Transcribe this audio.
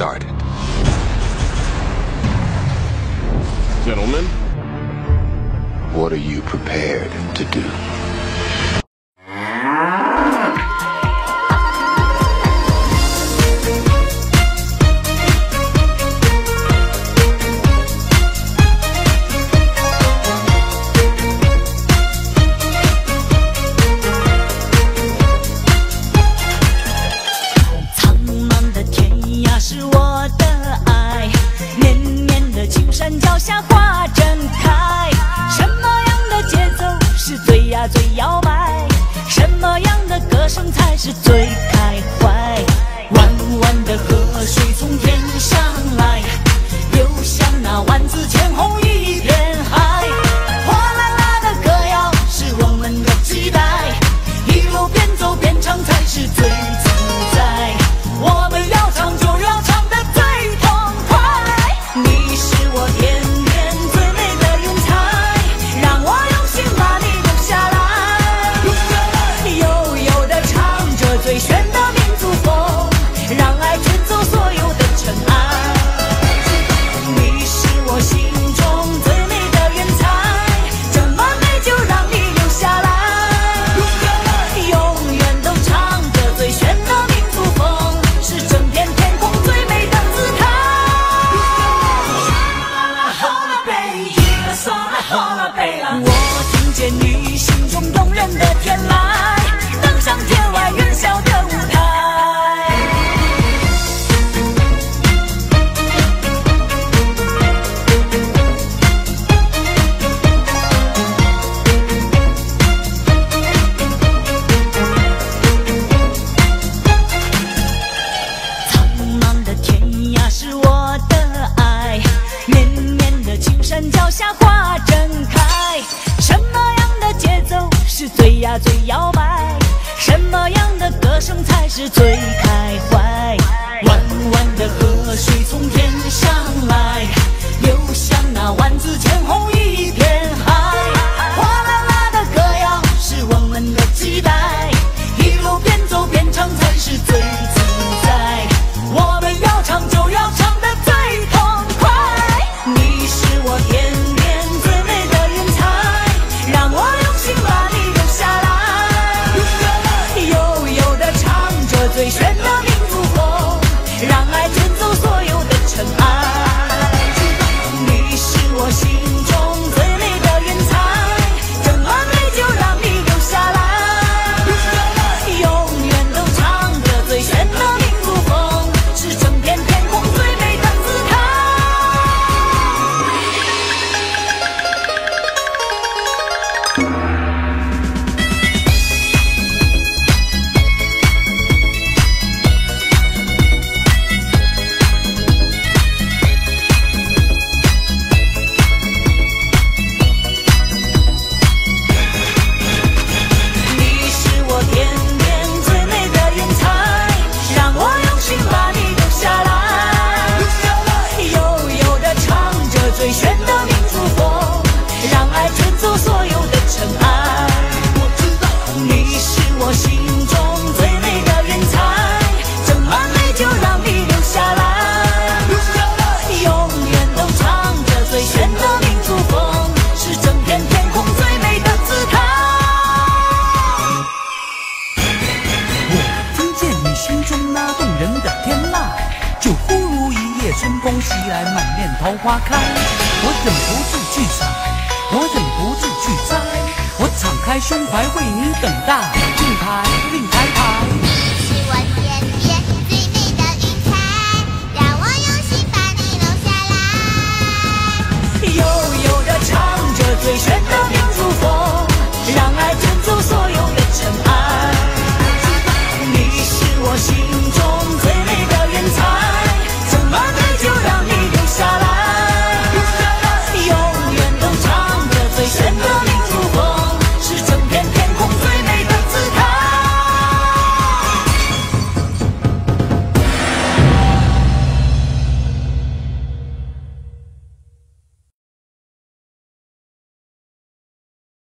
started. Gentlemen, what are you prepared to do? 是我的爱绵绵的青山脚下花正开。什么样的节奏是最呀最摇摆？什么样的歌声才是最开怀？弯弯的河水从天上来流向那万紫千我听见你心中动人的天籁，下花正开。什么样的节奏是最呀最摇摆？什么样的歌声才是最开怀？弯弯的河水从天唱那动人的天籁，就忽如一夜春风袭来，满面桃花开。我忍不住去采，我忍不住去摘，我敞开胸怀为你等待，令牌令牌牌。是我天边最美的云彩，让我用心把你留下来。悠悠的唱着最炫